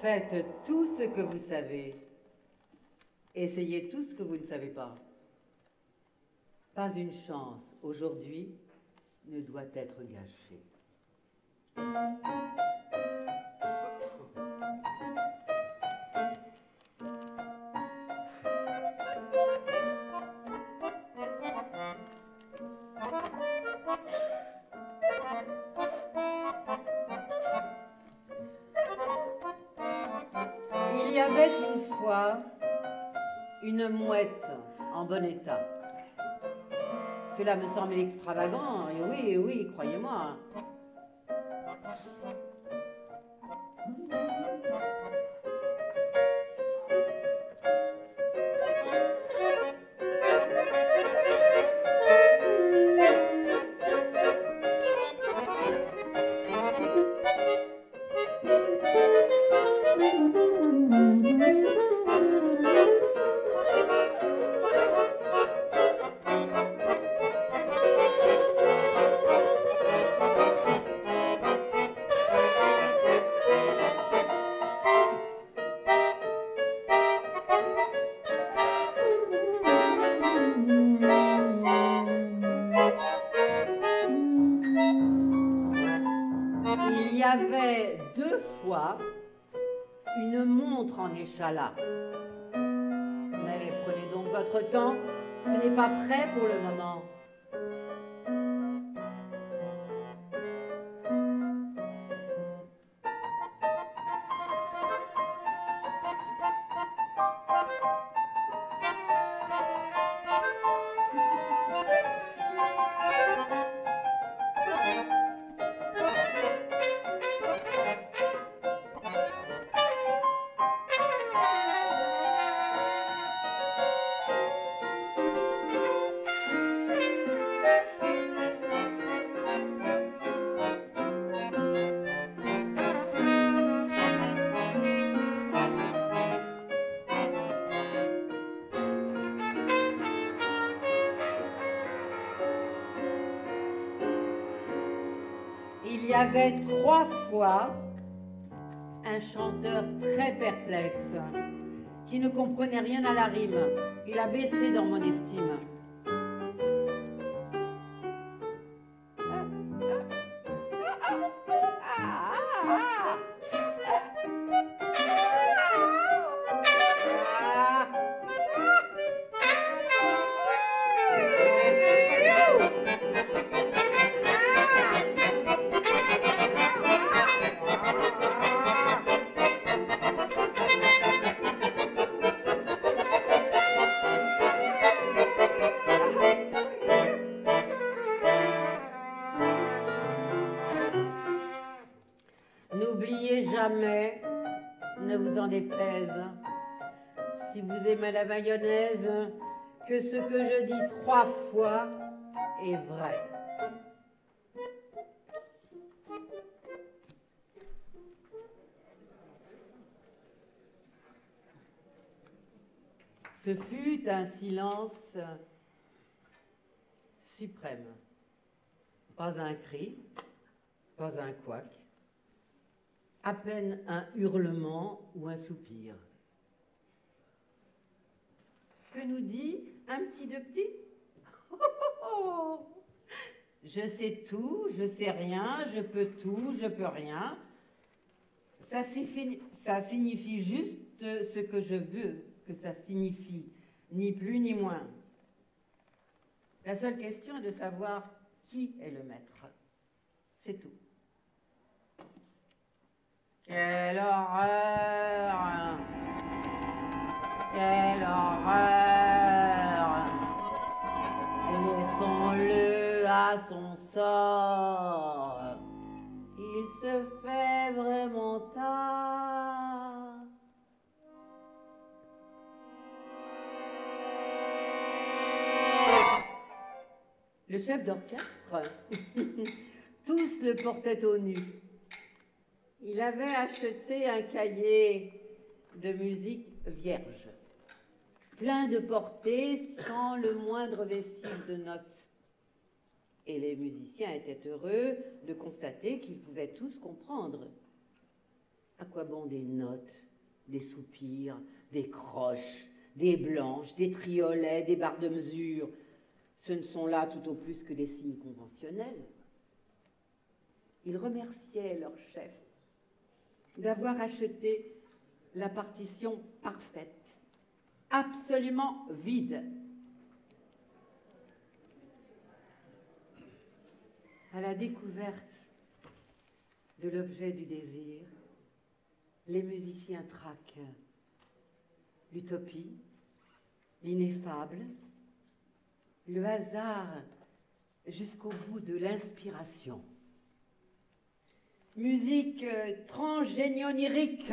Faites tout ce que vous savez. Essayez tout ce que vous ne savez pas. Pas une chance aujourd'hui ne doit être gâchée. Avait une fois une mouette en bon état. Cela me semble extravagant, oui, oui, croyez-moi. N'est pas prêt pour le avait trois fois un chanteur très perplexe qui ne comprenait rien à la rime. Il a baissé dans mon estime. Trois fois est vrai. Ce fut un silence suprême. Pas un cri, pas un couac, à peine un hurlement ou un soupir. Que nous dit un petit de petit Je sais tout, je sais rien, je peux tout, je peux rien. Ça signifie, ça signifie juste ce que je veux que ça signifie, ni plus ni moins. La seule question est de savoir qui est le maître. C'est tout. Quelle horreur Quelle horreur Laissons-le à son sort. Il se fait vraiment tard. Le chef d'orchestre, tous le portaient au nu. Il avait acheté un cahier de musique vierge, plein de portées, sans le moindre vestige de notes. Et les musiciens étaient heureux de constater qu'ils pouvaient tous comprendre. À quoi bon des notes, des soupirs, des croches, des blanches, des triolets, des barres de mesure? Ce ne sont là tout au plus que des signes conventionnels. Ils remerciaient leur chef d'avoir acheté la partition parfaite, absolument vide. À la découverte de l'objet du désir, les musiciens traquent l'utopie, l'ineffable, le hasard jusqu'au bout de l'inspiration. Musique transgénionique.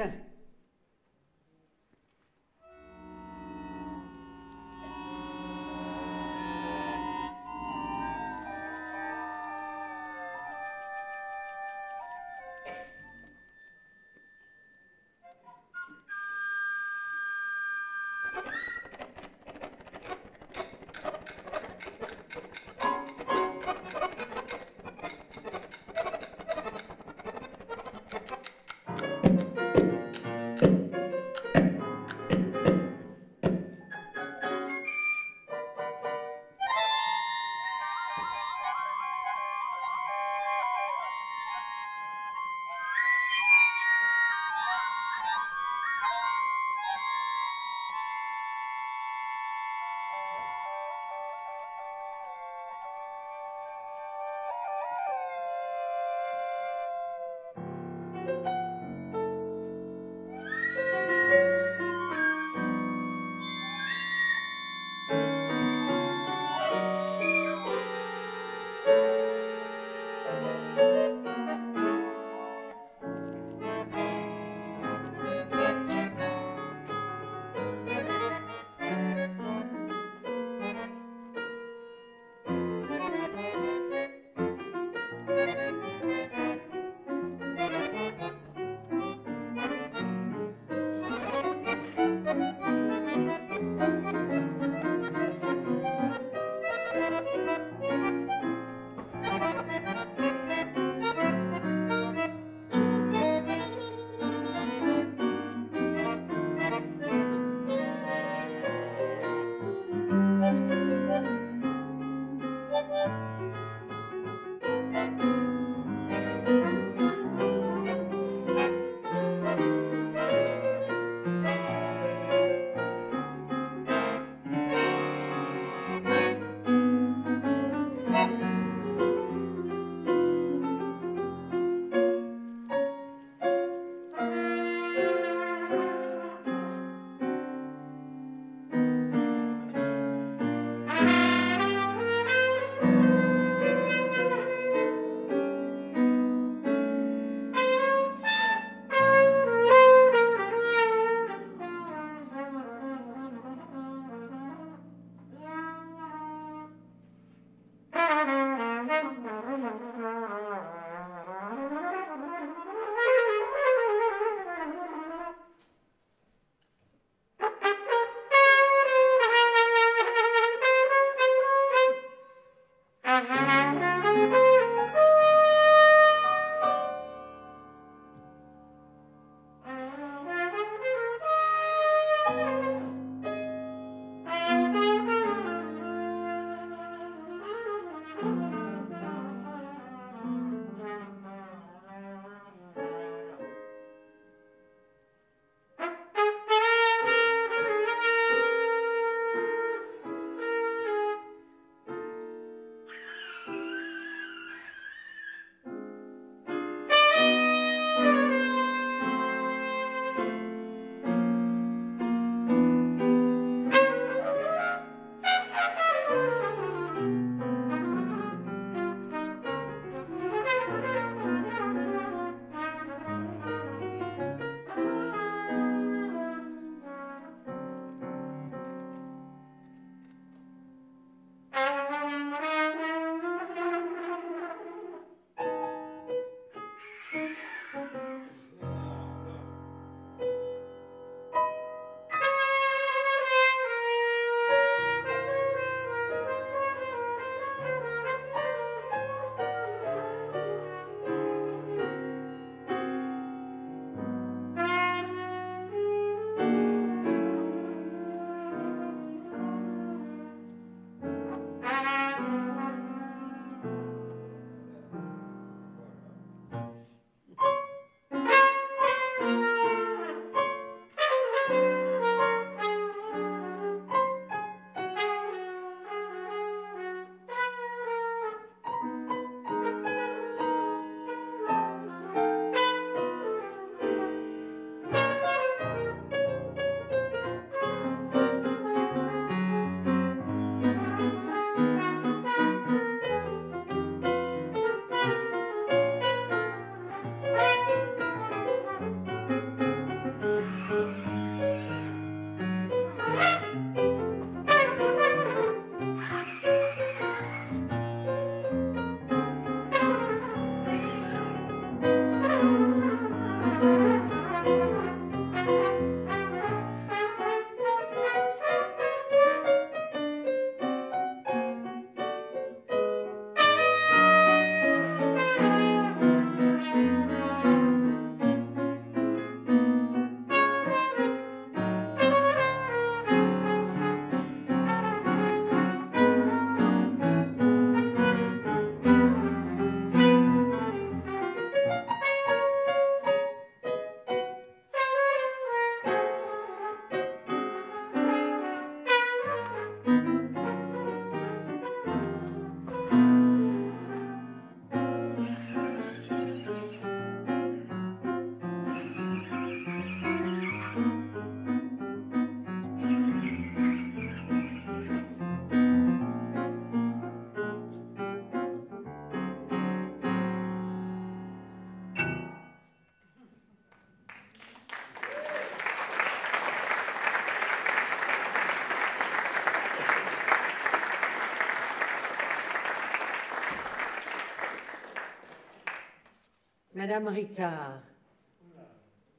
Madame Ricard,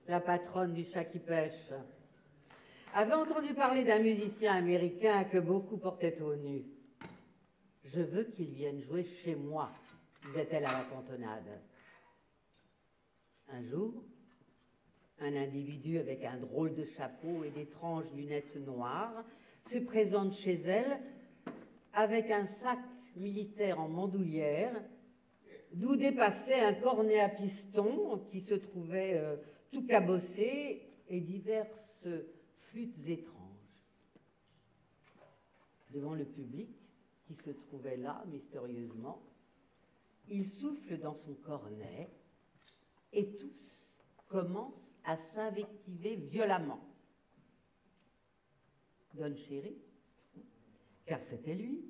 la patronne du chat qui pêche, avait entendu parler d'un musicien américain que beaucoup portaient au nu. Je veux qu'il vienne jouer chez moi, disait-elle à la cantonade. Un jour, un individu avec un drôle de chapeau et d'étranges lunettes noires se présente chez elle avec un sac militaire en mandoulière d'où dépassait un cornet à piston qui se trouvait euh, tout cabossé et diverses flûtes étranges. Devant le public qui se trouvait là mystérieusement, il souffle dans son cornet et tous commencent à s'invectiver violemment. Don Chéri, car c'était lui,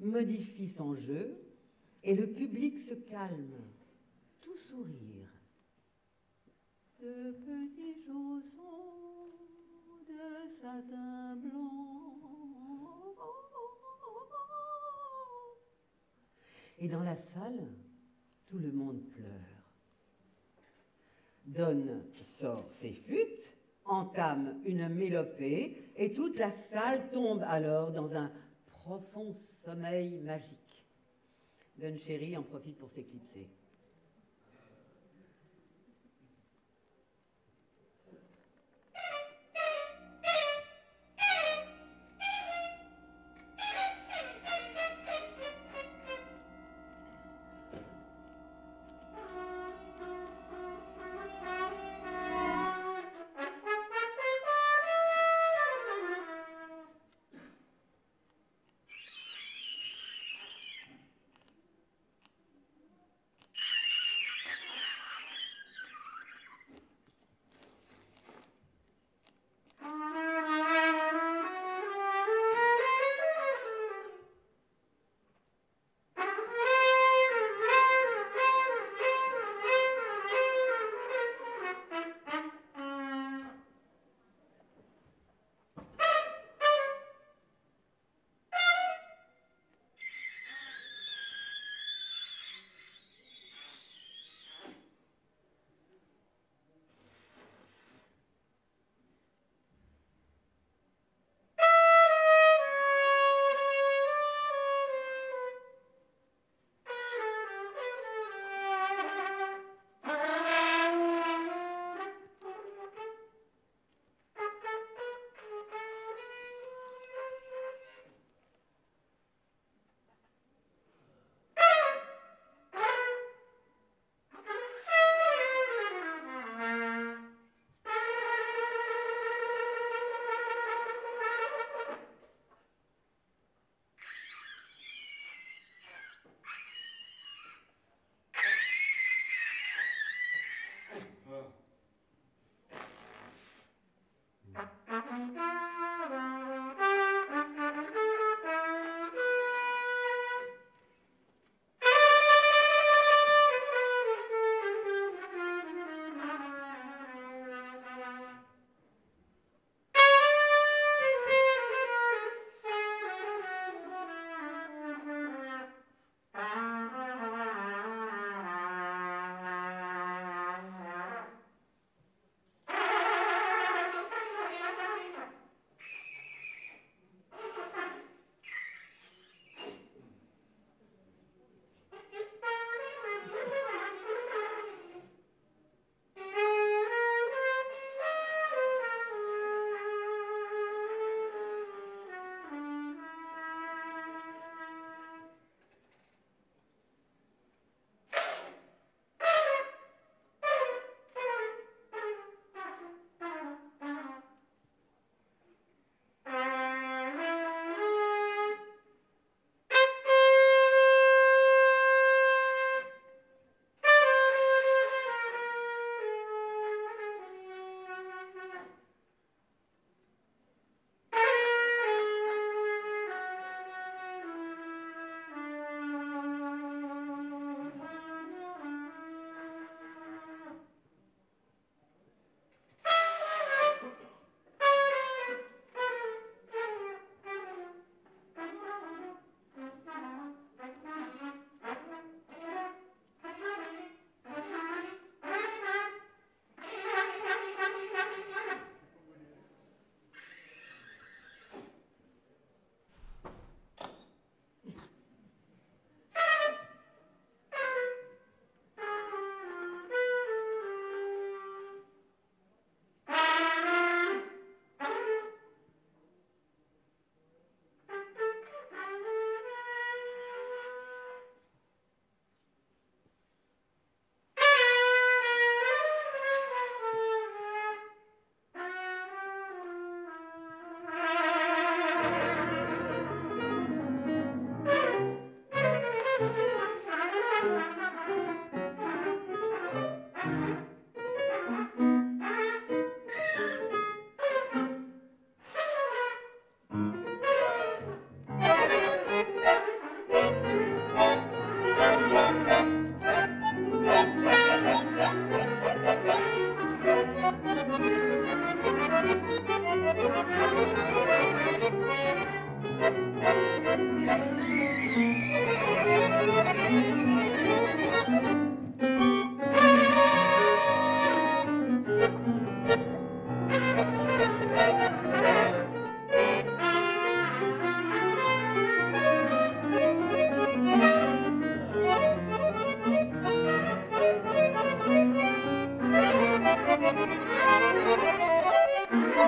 modifie son jeu et le public se calme, tout sourire. De petits chaussons de satin blanc. Et dans la salle, tout le monde pleure. Don sort ses flûtes, entame une mélopée, et toute la salle tombe alors dans un profond sommeil magique. Don Cherry en profite pour s'éclipser.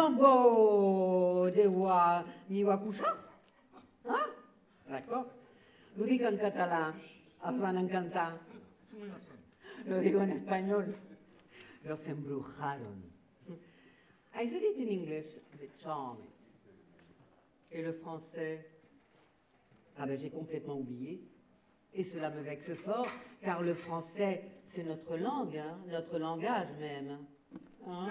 Nyongo dewa miwakusha. Hein? D'accord. Lo digo en catalán, Afan encanta. Lo digo en español. Los embrujaron. I said it in English, they charmed. Et le français Ah ben j'ai complètement oublié. Et cela me vexe fort, car le français, c'est notre langue, hein, notre langage même. Hein?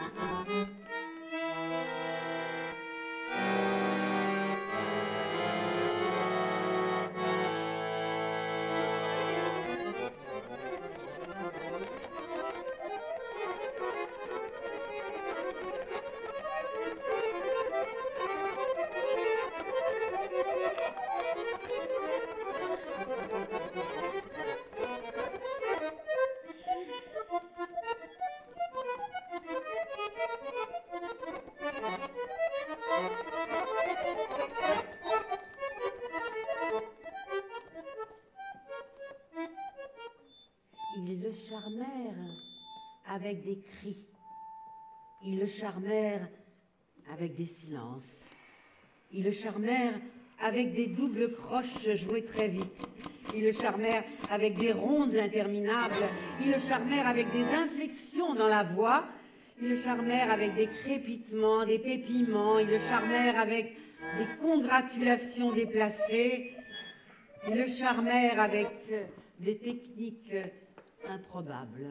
Música avec des cris. Ils le charmèrent avec des silences. Ils le charmèrent avec des doubles croches jouées très vite. Ils le charmèrent avec des rondes interminables. Ils le charmèrent avec des inflexions dans la voix. Ils le charmèrent avec des crépitements, des pépiments. Ils le charmèrent avec des congratulations déplacées. Ils le charmèrent avec des techniques improbables.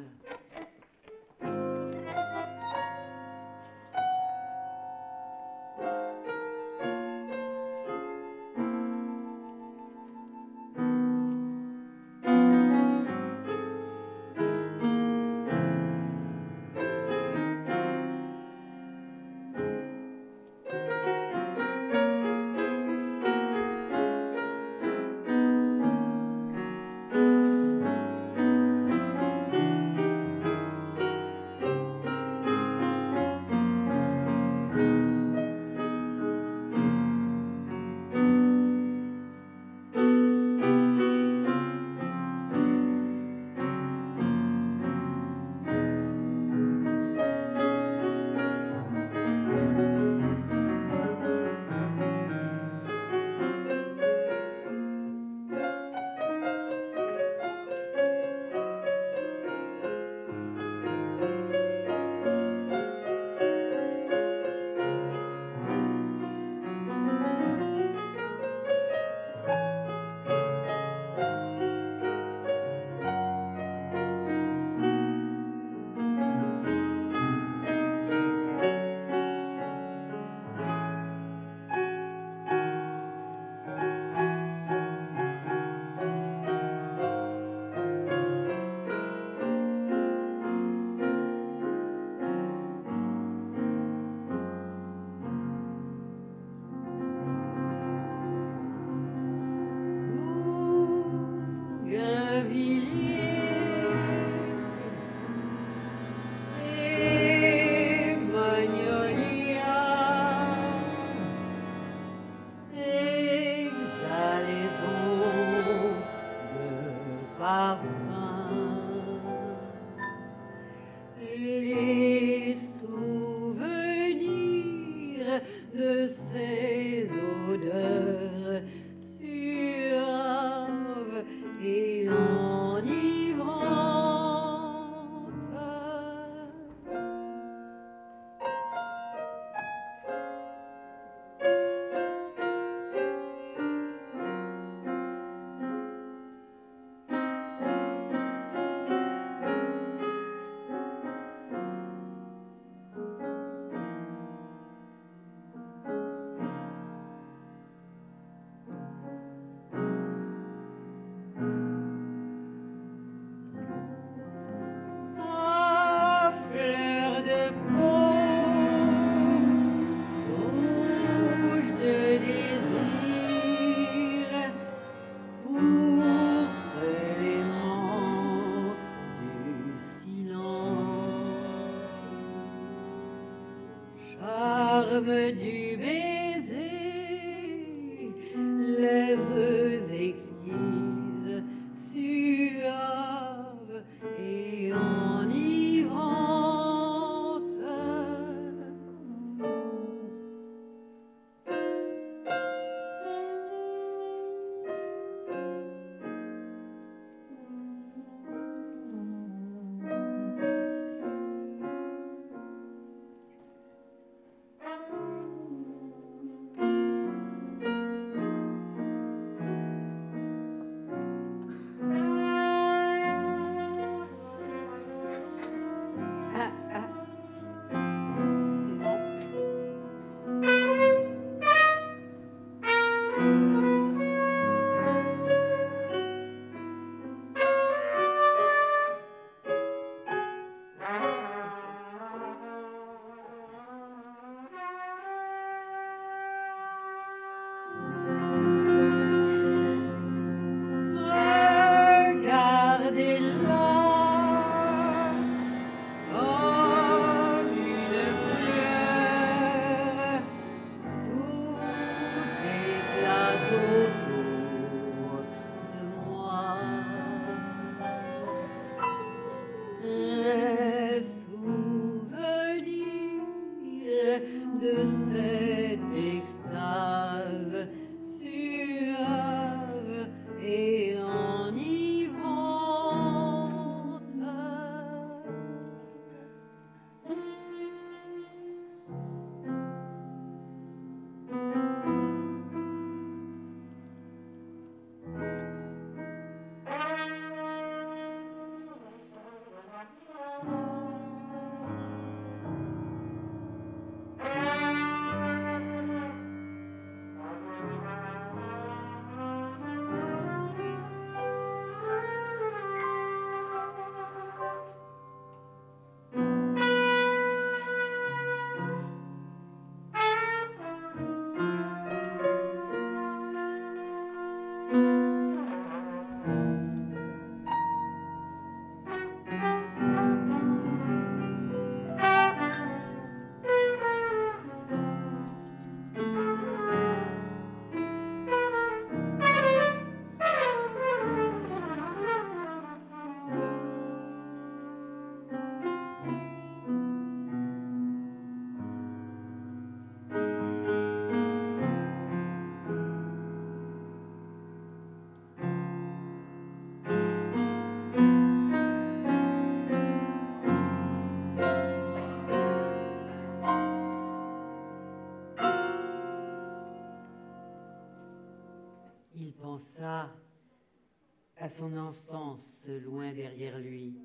Son enfance loin derrière lui.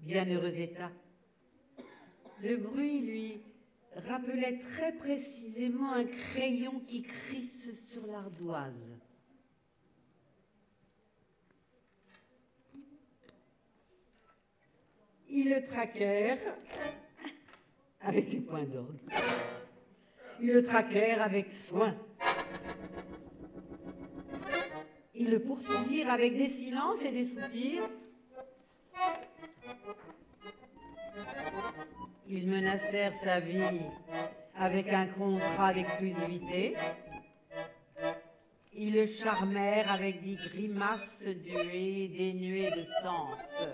Bienheureux état. Le bruit lui rappelait très précisément un crayon qui crisse sur l'ardoise. Ils le traquèrent avec des points d'orgue. Ils le traquèrent avec soin. Ils le poursuivirent avec des silences et des soupirs. Ils menacèrent sa vie avec un contrat d'exclusivité. Ils le charmèrent avec des grimaces duées, dénuées de sens.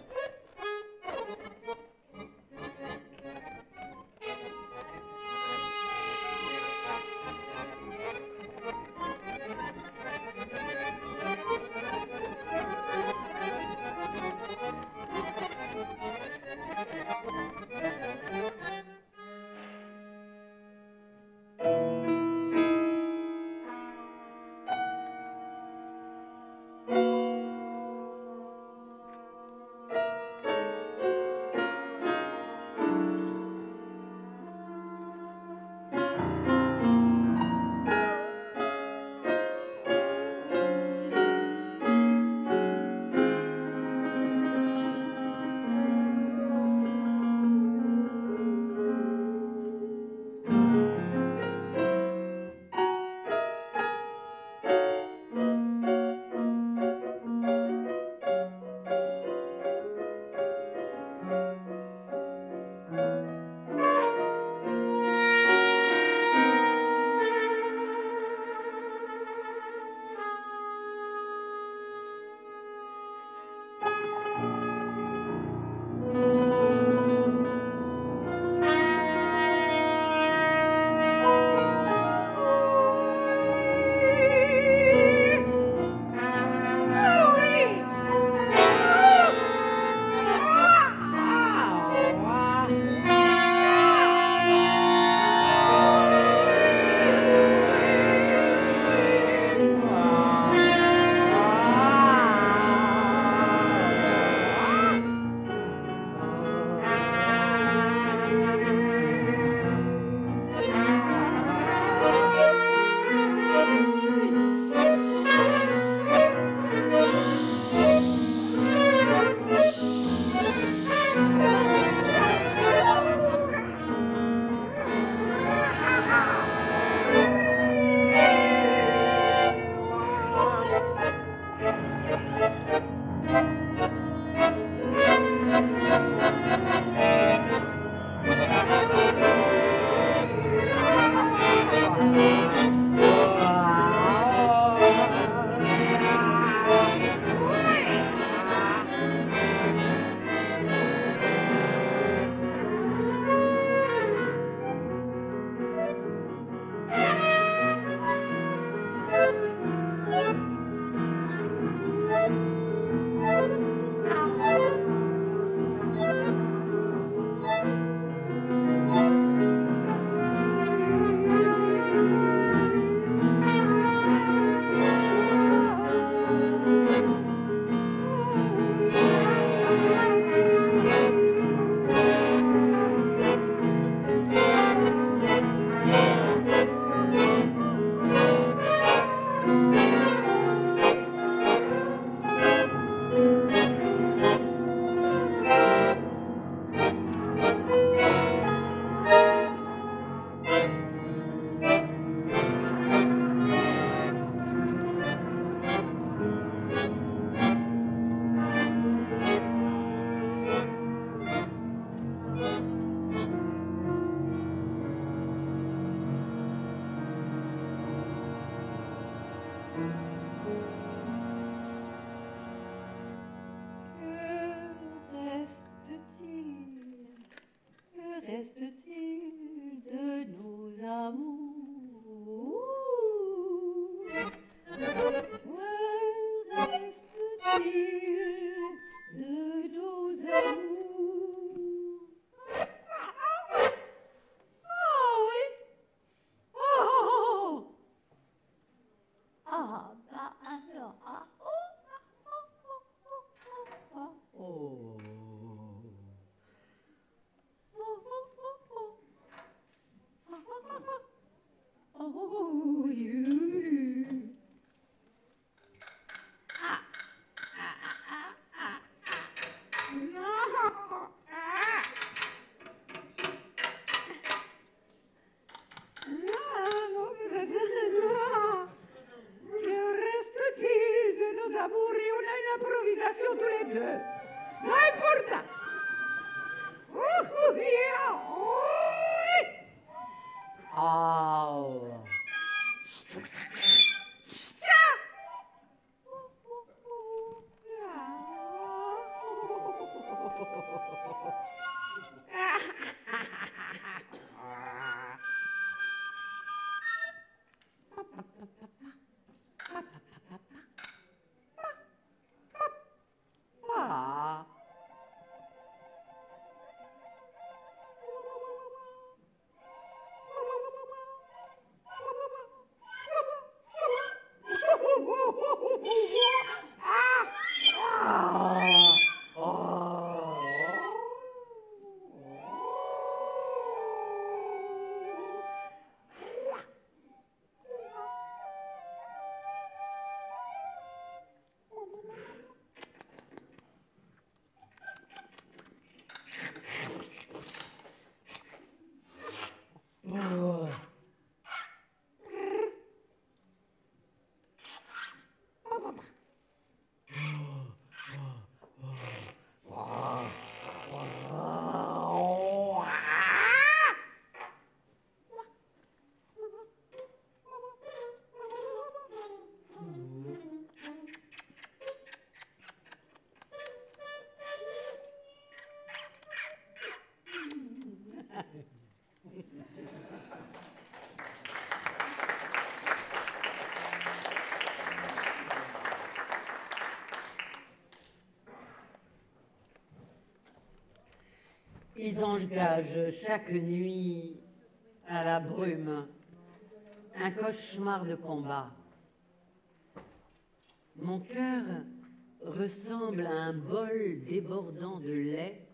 ils engagent chaque nuit à la brume un cauchemar de combat. Mon cœur ressemble à un bol débordant de lait